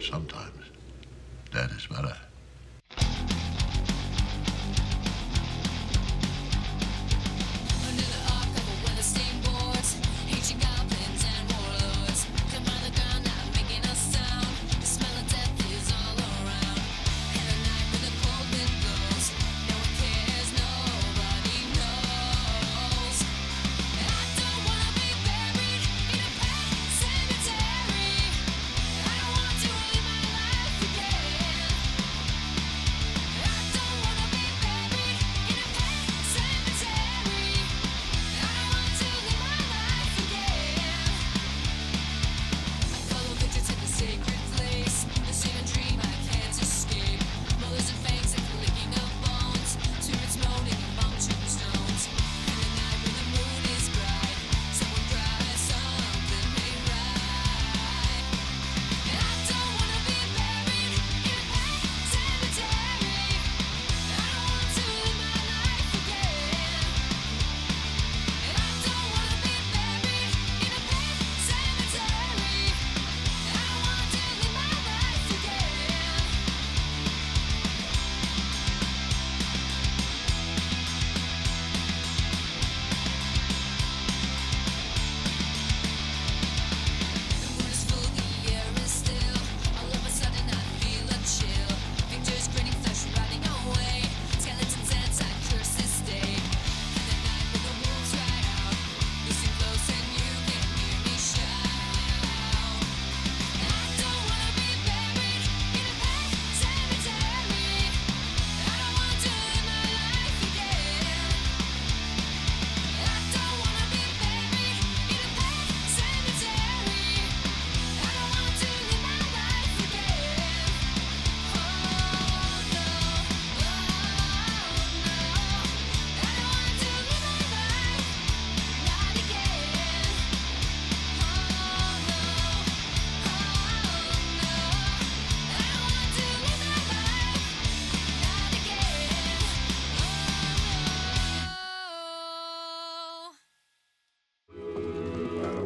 Sometimes that is better.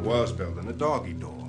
World's building a doggy door.